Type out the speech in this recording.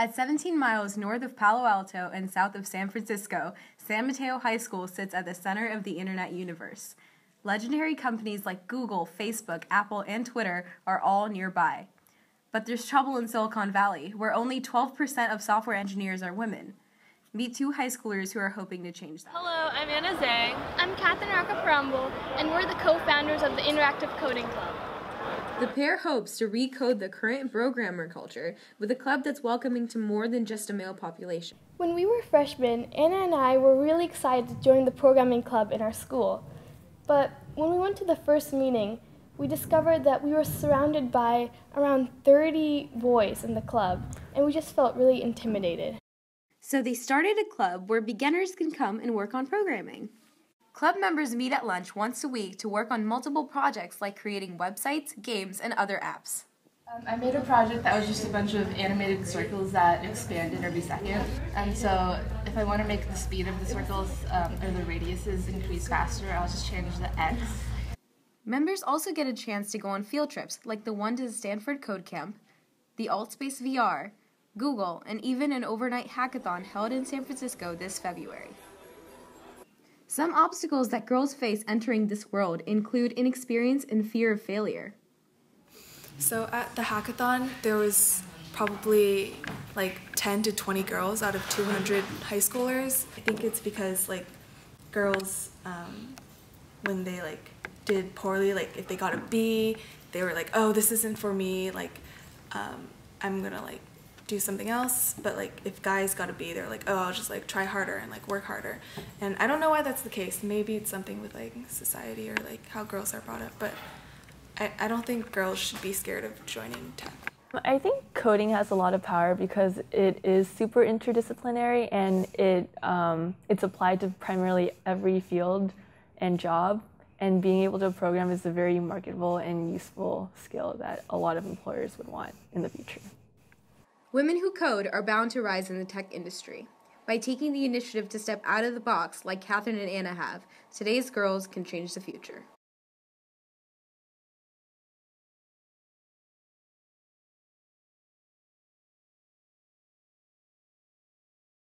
At 17 miles north of Palo Alto and south of San Francisco, San Mateo High School sits at the center of the internet universe. Legendary companies like Google, Facebook, Apple, and Twitter are all nearby. But there's trouble in Silicon Valley, where only 12% of software engineers are women. Meet two high schoolers who are hoping to change that. Hello, I'm Anna Zhang. I'm Catherine Arca and we're the co-founders of the Interactive Coding Club. The pair hopes to recode the current programmer culture with a club that's welcoming to more than just a male population. When we were freshmen, Anna and I were really excited to join the programming club in our school. But when we went to the first meeting, we discovered that we were surrounded by around 30 boys in the club, and we just felt really intimidated. So they started a club where beginners can come and work on programming. Club members meet at lunch once a week to work on multiple projects like creating websites, games, and other apps. Um, I made a project that was just a bunch of animated circles that expanded every second. And so if I want to make the speed of the circles um, or the radiuses increase faster, I'll just change the x. Members also get a chance to go on field trips like the one to the Stanford Code Camp, the AltSpace VR, Google, and even an overnight hackathon held in San Francisco this February. Some obstacles that girls face entering this world include inexperience and fear of failure. So at the hackathon, there was probably like 10 to 20 girls out of 200 high schoolers. I think it's because like girls, um, when they like did poorly, like if they got a B, they were like, oh, this isn't for me. Like, um, I'm gonna like do something else but like if guys got to be, they're like oh I'll just like try harder and like work harder and I don't know why that's the case maybe it's something with like society or like how girls are brought up but I, I don't think girls should be scared of joining tech. I think coding has a lot of power because it is super interdisciplinary and it um, it's applied to primarily every field and job and being able to program is a very marketable and useful skill that a lot of employers would want in the future. Women who code are bound to rise in the tech industry. By taking the initiative to step out of the box like Catherine and Anna have, today's girls can change the future.